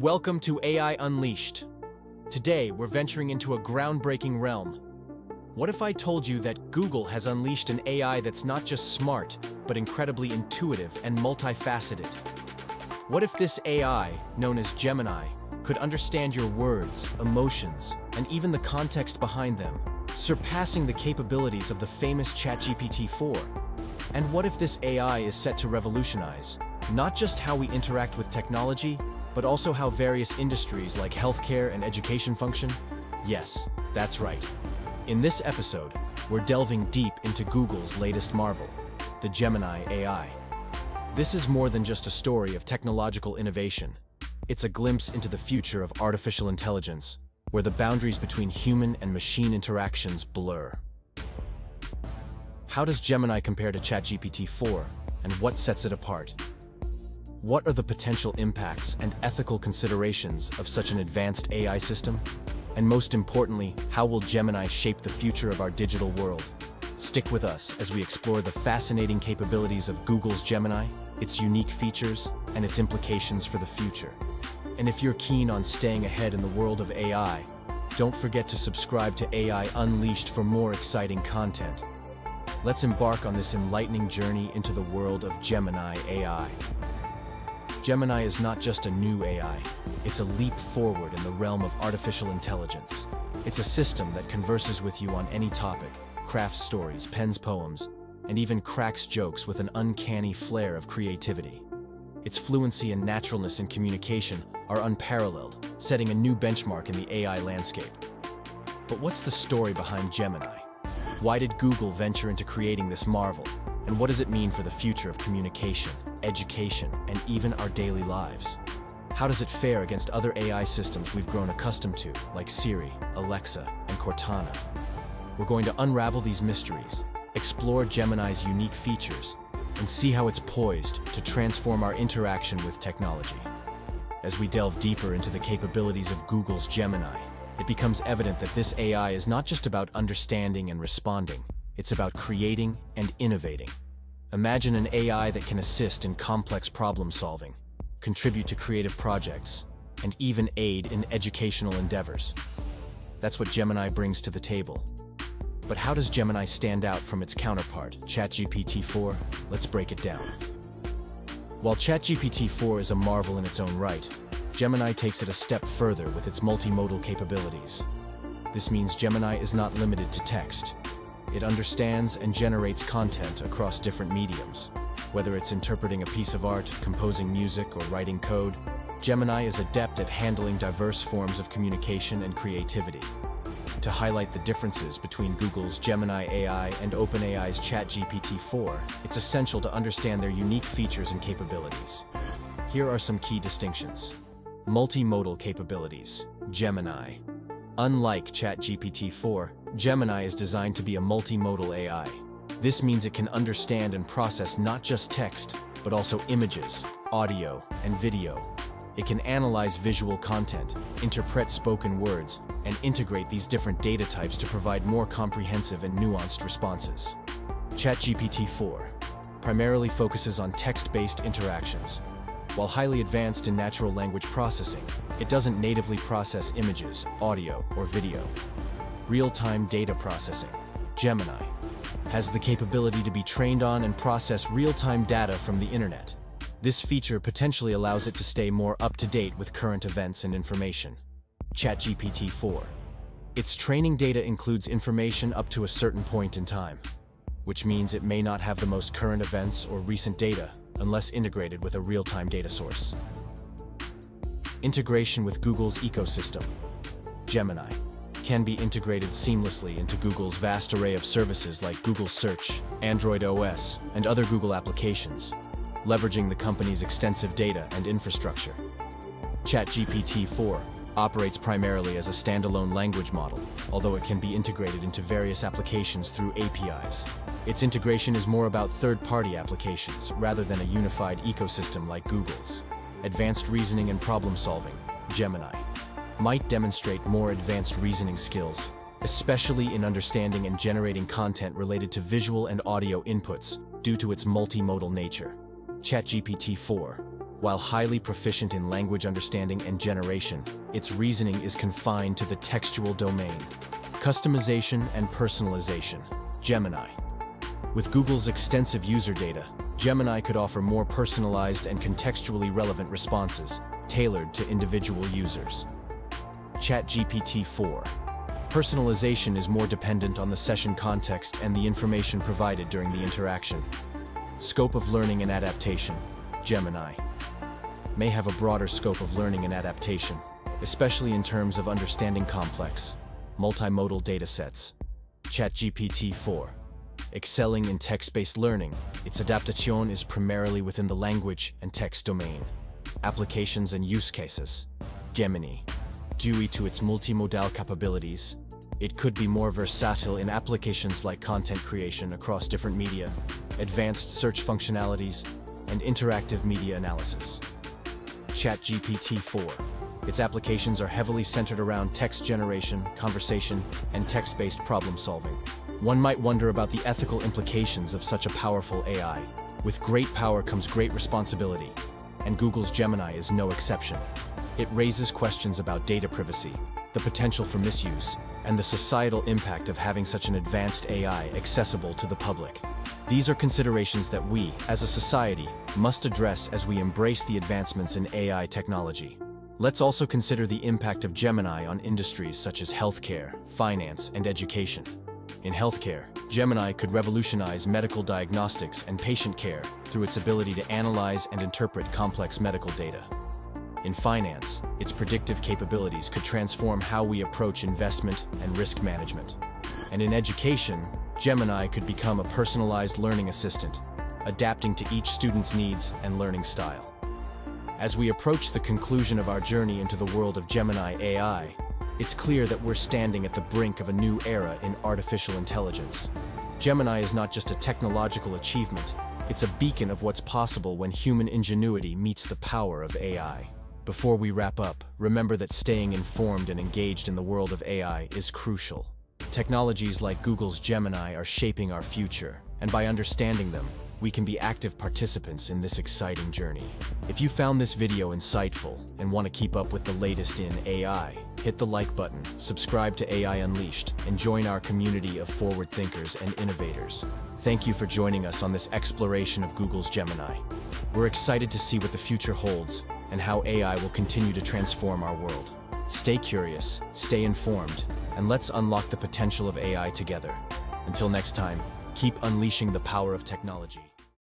Welcome to AI Unleashed. Today, we're venturing into a groundbreaking realm. What if I told you that Google has unleashed an AI that's not just smart, but incredibly intuitive and multifaceted? What if this AI, known as Gemini, could understand your words, emotions, and even the context behind them, surpassing the capabilities of the famous ChatGPT 4? And what if this AI is set to revolutionize, not just how we interact with technology, but also how various industries like healthcare and education function? Yes, that's right. In this episode, we're delving deep into Google's latest marvel, the Gemini AI. This is more than just a story of technological innovation. It's a glimpse into the future of artificial intelligence, where the boundaries between human and machine interactions blur. How does Gemini compare to ChatGPT 4, and what sets it apart? What are the potential impacts and ethical considerations of such an advanced AI system? And most importantly, how will Gemini shape the future of our digital world? Stick with us as we explore the fascinating capabilities of Google's Gemini, its unique features, and its implications for the future. And if you're keen on staying ahead in the world of AI, don't forget to subscribe to AI Unleashed for more exciting content. Let's embark on this enlightening journey into the world of Gemini AI. Gemini is not just a new AI, it's a leap forward in the realm of artificial intelligence. It's a system that converses with you on any topic, crafts stories, pens poems, and even cracks jokes with an uncanny flair of creativity. Its fluency and naturalness in communication are unparalleled, setting a new benchmark in the AI landscape. But what's the story behind Gemini? Why did Google venture into creating this marvel? And what does it mean for the future of communication, education, and even our daily lives? How does it fare against other AI systems we've grown accustomed to, like Siri, Alexa, and Cortana? We're going to unravel these mysteries, explore Gemini's unique features, and see how it's poised to transform our interaction with technology. As we delve deeper into the capabilities of Google's Gemini, it becomes evident that this AI is not just about understanding and responding, it's about creating and innovating. Imagine an AI that can assist in complex problem solving, contribute to creative projects, and even aid in educational endeavors. That's what Gemini brings to the table. But how does Gemini stand out from its counterpart, ChatGPT 4? Let's break it down. While ChatGPT 4 is a marvel in its own right, Gemini takes it a step further with its multimodal capabilities. This means Gemini is not limited to text. It understands and generates content across different mediums. Whether it's interpreting a piece of art, composing music, or writing code, Gemini is adept at handling diverse forms of communication and creativity. To highlight the differences between Google's Gemini AI and OpenAI's ChatGPT 4, it's essential to understand their unique features and capabilities. Here are some key distinctions. Multimodal capabilities, Gemini. Unlike ChatGPT 4, Gemini is designed to be a multimodal AI. This means it can understand and process not just text, but also images, audio, and video. It can analyze visual content, interpret spoken words, and integrate these different data types to provide more comprehensive and nuanced responses. ChatGPT 4 primarily focuses on text-based interactions, while highly advanced in natural language processing, it doesn't natively process images, audio, or video. Real-time data processing, Gemini, has the capability to be trained on and process real-time data from the internet. This feature potentially allows it to stay more up-to-date with current events and information. ChatGPT 4. Its training data includes information up to a certain point in time, which means it may not have the most current events or recent data, unless integrated with a real-time data source. Integration with Google's ecosystem. Gemini can be integrated seamlessly into Google's vast array of services like Google Search, Android OS, and other Google applications, leveraging the company's extensive data and infrastructure. ChatGPT 4 operates primarily as a standalone language model, although it can be integrated into various applications through APIs. Its integration is more about third-party applications rather than a unified ecosystem like Google's. Advanced reasoning and problem solving, Gemini, might demonstrate more advanced reasoning skills, especially in understanding and generating content related to visual and audio inputs due to its multimodal nature. ChatGPT 4 While highly proficient in language understanding and generation, its reasoning is confined to the textual domain. Customization and personalization. Gemini. With Google's extensive user data, Gemini could offer more personalized and contextually relevant responses, tailored to individual users. ChatGPT-4. Personalization is more dependent on the session context and the information provided during the interaction. Scope of learning and adaptation. Gemini. May have a broader scope of learning and adaptation, especially in terms of understanding complex, multimodal datasets. ChatGPT-4 Excelling in text-based learning, its adaptation is primarily within the language and text domain. Applications and use cases. Gemini. Due to its multimodal capabilities, it could be more versatile in applications like content creation across different media, advanced search functionalities, and interactive media analysis. ChatGPT-4. Its applications are heavily centered around text generation, conversation, and text-based problem solving. One might wonder about the ethical implications of such a powerful AI. With great power comes great responsibility, and Google's Gemini is no exception. It raises questions about data privacy, the potential for misuse, and the societal impact of having such an advanced AI accessible to the public. These are considerations that we, as a society, must address as we embrace the advancements in AI technology. Let's also consider the impact of Gemini on industries such as healthcare, finance, and education. In healthcare, Gemini could revolutionize medical diagnostics and patient care through its ability to analyze and interpret complex medical data. In finance, its predictive capabilities could transform how we approach investment and risk management. And in education, Gemini could become a personalized learning assistant, adapting to each student's needs and learning style. As we approach the conclusion of our journey into the world of Gemini AI, it's clear that we're standing at the brink of a new era in artificial intelligence. Gemini is not just a technological achievement, it's a beacon of what's possible when human ingenuity meets the power of AI. Before we wrap up, remember that staying informed and engaged in the world of AI is crucial. Technologies like Google's Gemini are shaping our future, and by understanding them, we can be active participants in this exciting journey. If you found this video insightful and want to keep up with the latest in AI, hit the like button, subscribe to AI Unleashed, and join our community of forward thinkers and innovators. Thank you for joining us on this exploration of Google's Gemini. We're excited to see what the future holds and how AI will continue to transform our world. Stay curious, stay informed, and let's unlock the potential of AI together. Until next time, keep unleashing the power of technology.